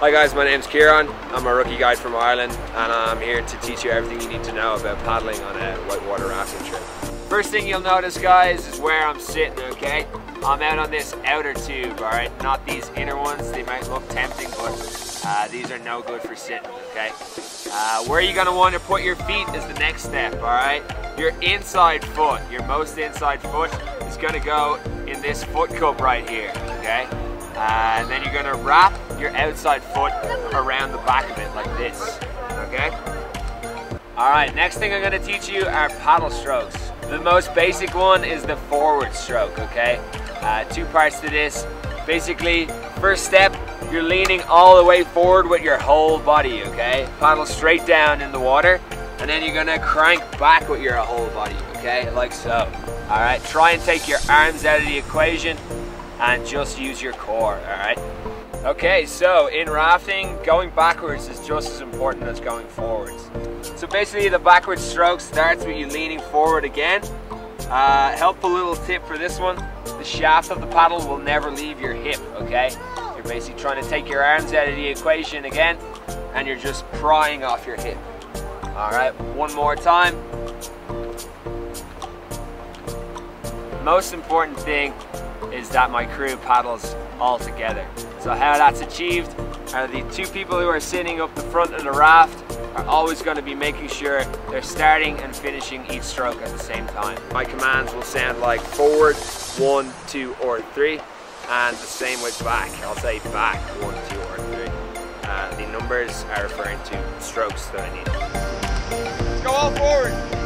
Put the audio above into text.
Hi guys, my name's Ciaran. I'm a rookie guide from Ireland and I'm here to teach you everything you need to know about paddling on a whitewater rafting trip. First thing you'll notice guys is where I'm sitting, okay? I'm out on this outer tube, alright? Not these inner ones, they might look tempting, but uh, these are no good for sitting, okay? Uh, where you're gonna want to put your feet is the next step, alright? Your inside foot, your most inside foot, is gonna go in this foot cup right here, okay? Uh, and then you're gonna wrap your outside foot around the back of it like this, okay? All right, next thing I'm gonna teach you are paddle strokes. The most basic one is the forward stroke, okay? Uh, two parts to this. Basically, first step, you're leaning all the way forward with your whole body, okay? Paddle straight down in the water, and then you're gonna crank back with your whole body, okay? Like so. All right, try and take your arms out of the equation and just use your core, all right? Okay, so in rafting, going backwards is just as important as going forwards. So basically the backward stroke starts with you leaning forward again. Uh, helpful little tip for this one, the shaft of the paddle will never leave your hip, okay? You're basically trying to take your arms out of the equation again, and you're just prying off your hip. All right, one more time. Most important thing is that my crew paddles all together. So how that's achieved are the two people who are sitting up the front of the raft are always going to be making sure they're starting and finishing each stroke at the same time. My commands will sound like forward, one, two, or three, and the same with back. I'll say back, one, two, or three. Uh, the numbers are referring to strokes that I need. Go all forward.